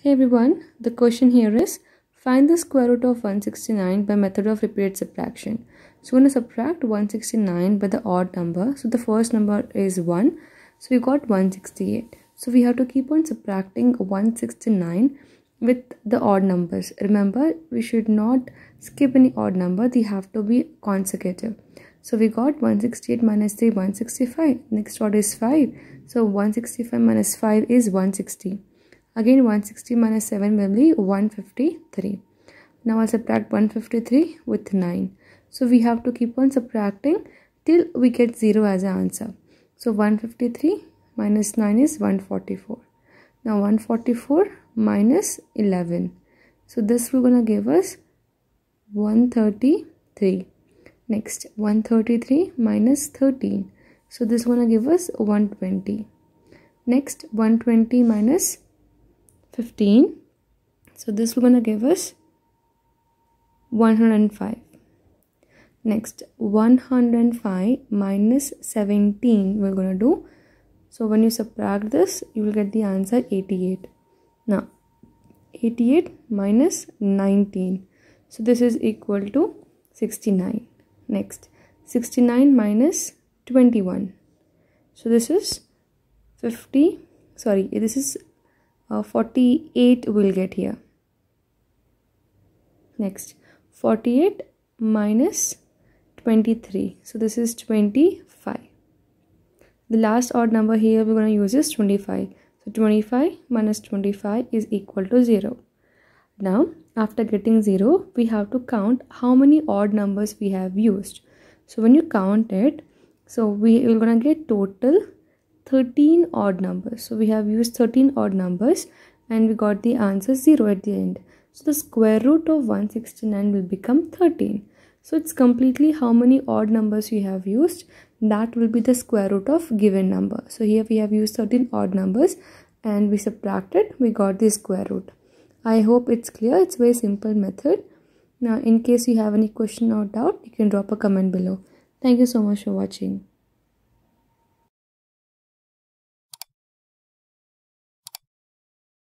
Hey everyone, the question here is find the square root of 169 by method of repeated subtraction. So we're going to subtract 169 by the odd number. So the first number is 1. So we got 168. So we have to keep on subtracting 169 with the odd numbers. Remember, we should not skip any odd number. They have to be consecutive. So we got 168 minus 3, 165. Next odd is 5. So 165 minus 5 is 160. Again 160 minus 7 will be 153. Now I'll subtract 153 with 9. So we have to keep on subtracting till we get 0 as an answer. So 153 minus 9 is 144. Now 144 minus 11. So this will gonna give us 133. Next 133 minus 13. So this is gonna give us 120. Next 120 minus 15 so this is going to give us 105 next 105 minus 17 we're going to do. So when you subtract this you will get the answer 88 now 88 minus 19 so this is equal to 69 next 69 minus 21 so this is 50 sorry this is uh, 48 will get here. Next. 48 minus 23 so this is 25 the last odd number here we're going to use is 25 so 25 minus 25 is equal to 0 now after getting 0 we have to count how many odd numbers we have used. So when you count it so we are going to get total 13 odd numbers. So we have used 13 odd numbers and we got the answer 0 at the end. So the square root of 169 will become 13. So it's completely how many odd numbers we have used. That will be the square root of given number. So here we have used 13 odd numbers and we subtracted. We got the square root. I hope it's clear. It's very simple method. Now in case you have any question or doubt, you can drop a comment below. Thank you so much for watching.